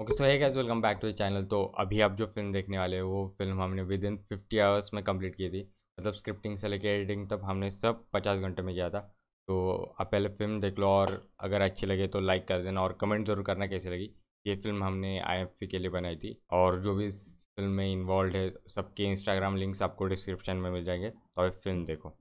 Okay so hey guys welcome back to the channel तो अभी आप जो फ़िल्म देखने वाले हैं, वो फ़िल्म हमने विद इन फिफ्टी आवर्स में कंप्लीट की थी। मतलब स्क्रिप्टिंग से लेकर एडिटिंग तक हमने सब पचास घंटे में किया था। तो आप पहले फ़िल्म देख लो और अगर अच्छी लगे तो लाइक कर देना और कमेंट ज़रूर करना कैसी लगी। ये फ़िल्म हमने आई के लिए बनाई थी और जो भी इस फ़िल्म में इन्वॉल्व है, सबके इंस्टाग्राम लिंक्स आपको डिस्क्रिप्शन में मिल जाएँगे। तो फ़िल्म देखो।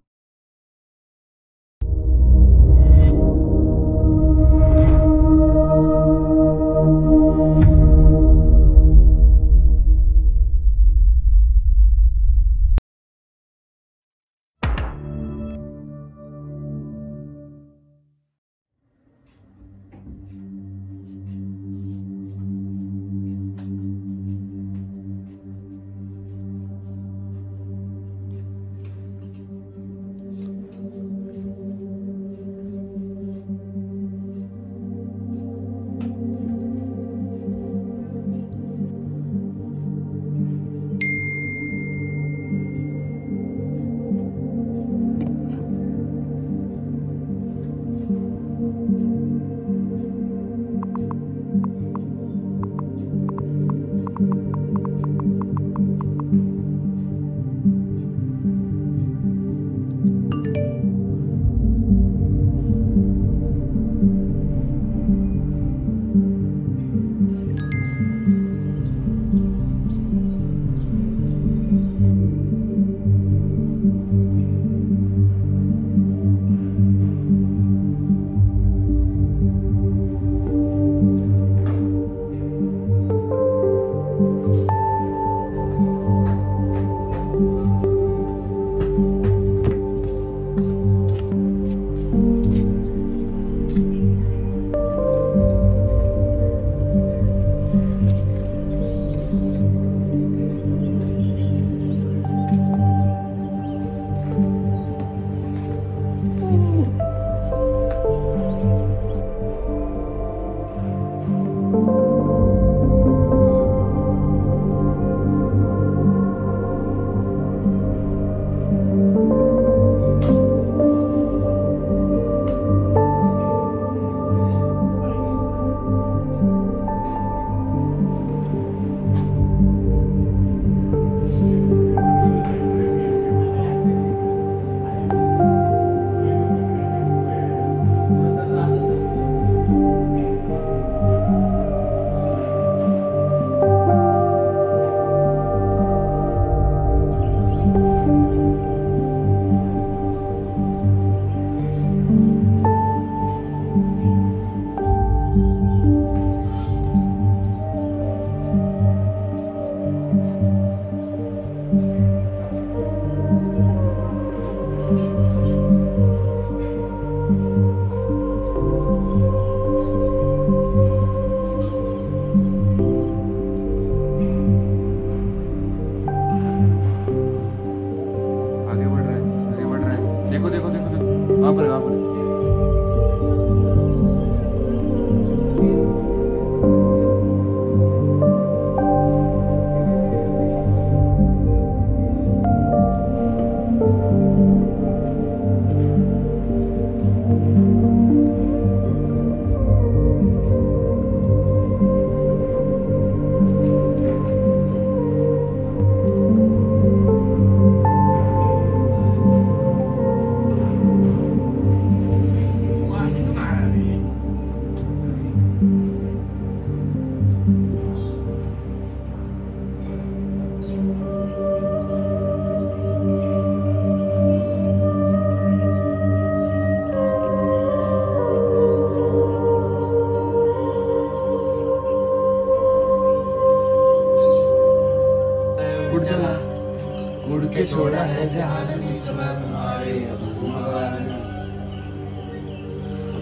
उड़ के छोड़ा है जहान मैं तुम्हारे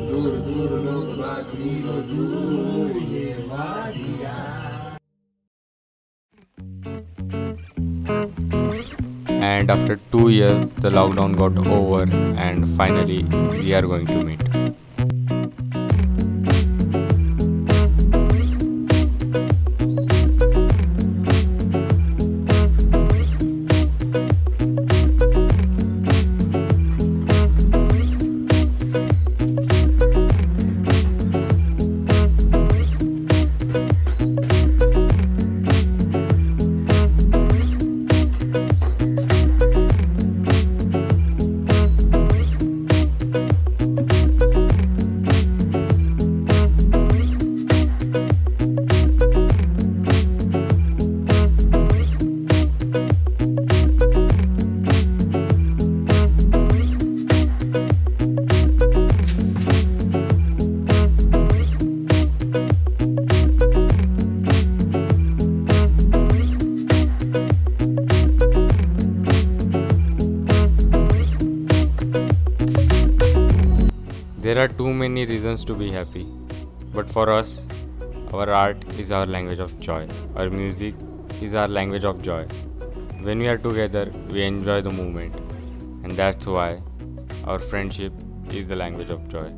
दूर दूर लोग बाग नीलो दूर ये वादिया and after two years the lockdown got over and finally we are going to meet there are too many reasons to be happy, but for us, our art is our language of joy. Our music is our language of joy. When we are together, we enjoy the moment, and that's why our friendship is the language of joy.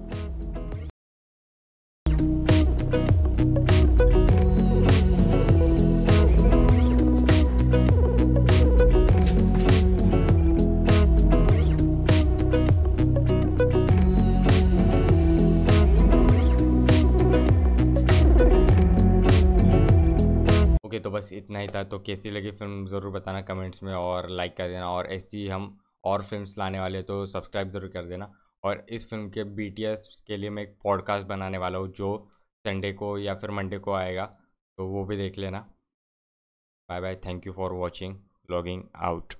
Okay तो बस इतना ही था। तो कैसी लगी film ज़रूर बताना comments में और लाइक कर देना और ऐसी हम और फिल्म्स लाने वाले तो सब्सक्राइब ज़रूर कर देना। और इस फ़िल्म के बीटीएस के लिए मैं एक पॉडकास्ट बनाने वाला हूँ, जो संडे को या फिर मंडे को आएगा तो वो भी देख लेना। Bye bye, thank you for watching, logging out.